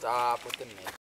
Stop with the mint.